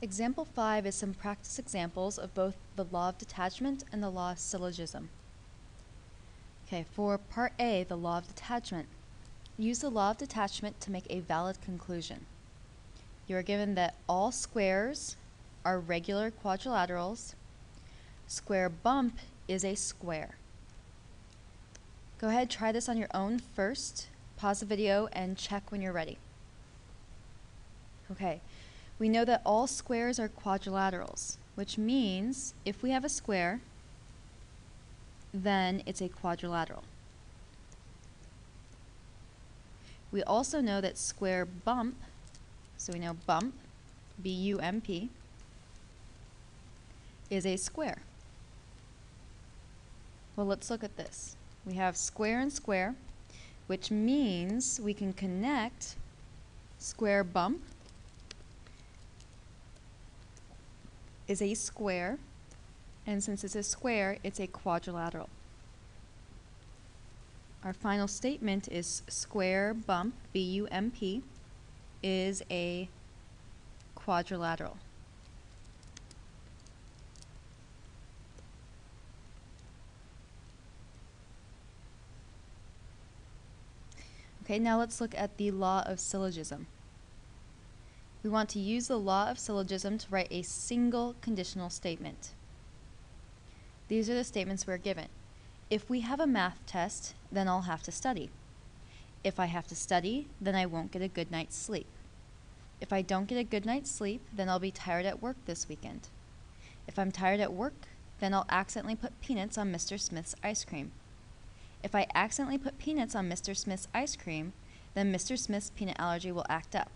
Example 5 is some practice examples of both the law of detachment and the law of syllogism. Okay, for part A, the law of detachment, use the law of detachment to make a valid conclusion. You are given that all squares are regular quadrilaterals. Square bump is a square. Go ahead, try this on your own first. Pause the video and check when you're ready. Okay, we know that all squares are quadrilaterals, which means if we have a square, then it's a quadrilateral. We also know that square bump, so we know bump, B-U-M-P, is a square. Well, let's look at this. We have square and square, which means we can connect square bump is a square, and since it's a square, it's a quadrilateral. Our final statement is square bump, B-U-M-P, is a quadrilateral. Okay, now let's look at the law of syllogism. We want to use the law of syllogism to write a single conditional statement. These are the statements we're given. If we have a math test, then I'll have to study. If I have to study, then I won't get a good night's sleep. If I don't get a good night's sleep, then I'll be tired at work this weekend. If I'm tired at work, then I'll accidentally put peanuts on Mr. Smith's ice cream. If I accidentally put peanuts on Mr. Smith's ice cream, then Mr. Smith's peanut allergy will act up.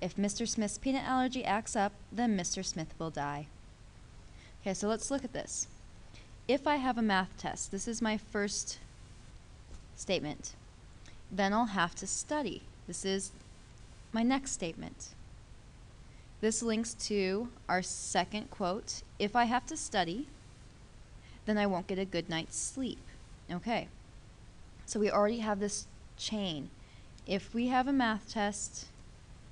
If Mr. Smith's peanut allergy acts up, then Mr. Smith will die. Okay, so let's look at this. If I have a math test, this is my first statement, then I'll have to study. This is my next statement. This links to our second quote. If I have to study, then I won't get a good night's sleep. Okay, so we already have this chain. If we have a math test,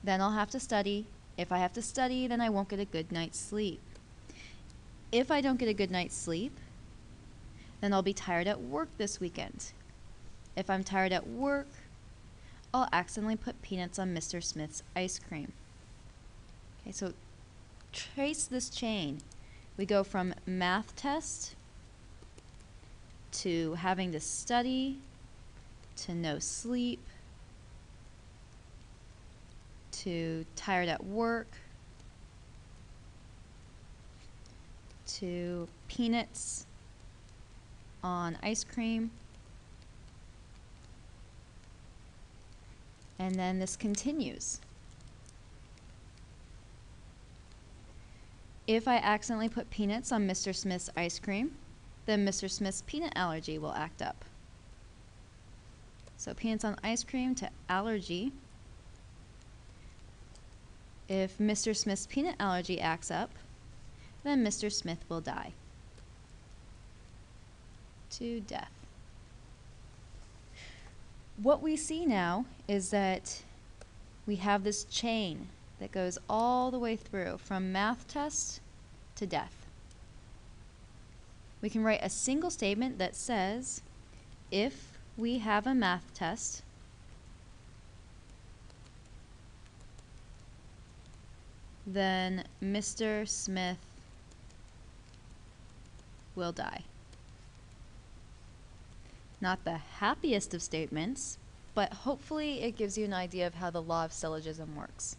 then I'll have to study. If I have to study, then I won't get a good night's sleep. If I don't get a good night's sleep, then I'll be tired at work this weekend. If I'm tired at work, I'll accidentally put peanuts on Mr. Smith's ice cream. Okay, so trace this chain. We go from math test to having to study to no sleep to tired at work to peanuts on ice cream and then this continues. If I accidentally put peanuts on Mr. Smith's ice cream, then Mr. Smith's peanut allergy will act up. So peanuts on ice cream to allergy if Mr. Smith's peanut allergy acts up, then Mr. Smith will die. To death. What we see now is that we have this chain that goes all the way through from math test to death. We can write a single statement that says if we have a math test then Mr. Smith will die. Not the happiest of statements, but hopefully it gives you an idea of how the law of syllogism works.